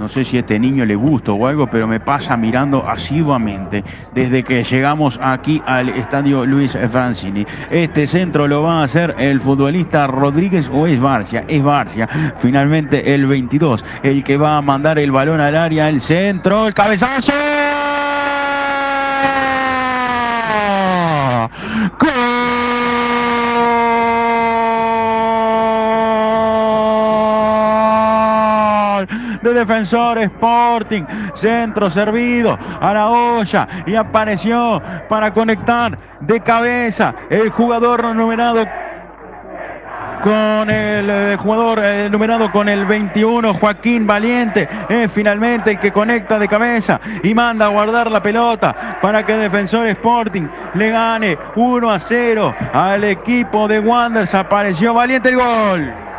no sé si a este niño le gusta o algo, pero me pasa mirando asiduamente desde que llegamos aquí al estadio Luis Francini. Este centro lo va a hacer el futbolista Rodríguez o es Barcia, es Barcia, finalmente el 22, el que va a mandar el balón al área, el centro, el cabezazo. De Defensor Sporting. Centro servido a la olla y apareció para conectar de cabeza el jugador numerado con el eh, jugador eh, numerado con el 21, Joaquín Valiente, es finalmente el que conecta de cabeza y manda a guardar la pelota para que Defensor Sporting le gane 1 a 0 al equipo de Wanderers. Apareció Valiente el gol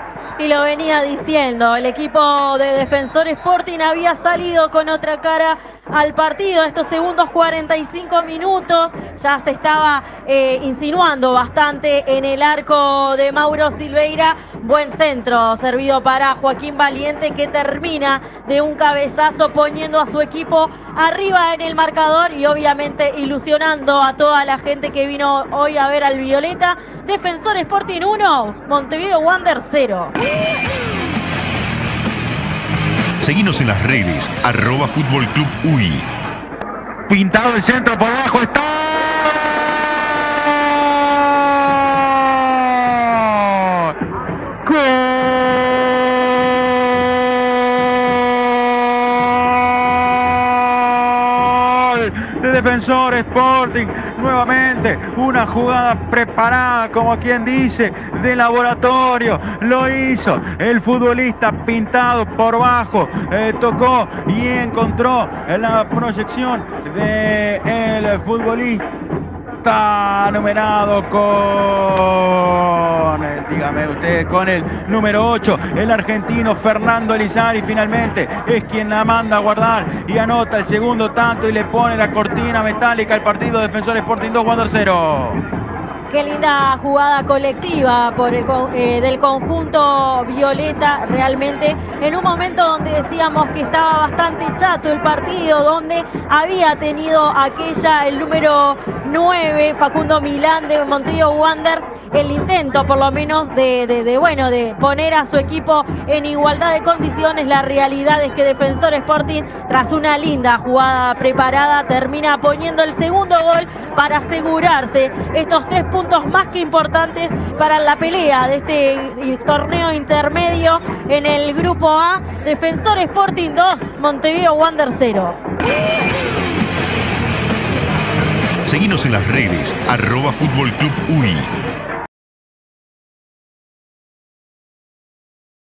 y lo venía diciendo. El equipo de Defensor Sporting había salido con otra cara al partido. Estos segundos 45 minutos ya se estaba eh, insinuando bastante en el arco de Mauro Silveira. Buen centro servido para Joaquín Valiente que termina de un cabezazo poniendo a su equipo arriba en el marcador y obviamente ilusionando a toda la gente que vino hoy a ver al Violeta. Defensor Sporting 1, Montevideo Wander 0. Seguimos en las redes, arroba Fútbol Club UI. Pintado el centro por abajo, está. de Defensor Sporting. Nuevamente una jugada preparada, como quien dice, de laboratorio. Lo hizo el futbolista pintado por bajo. Eh, tocó y encontró la proyección del el futbolista numerado con, dígame con el número 8, el argentino Fernando Elizari finalmente es quien la manda a guardar y anota el segundo tanto y le pone la cortina metálica al partido Defensor Sporting 2, Wander 0. Qué linda jugada colectiva por el, eh, del conjunto Violeta, realmente en un momento donde decíamos que estaba bastante chato el partido, donde había tenido aquella el número 9, Facundo Milán de Montevideo Wanderers, el intento por lo menos de, bueno, de poner a su equipo en igualdad de condiciones. La realidad es que Defensor Sporting, tras una linda jugada preparada, termina poniendo el segundo gol para asegurarse estos tres puntos más que importantes para la pelea de este torneo intermedio en el grupo A. Defensor Sporting 2, Montevideo Wander 0. Seguimos en las redes, arroba Fútbol Club UI.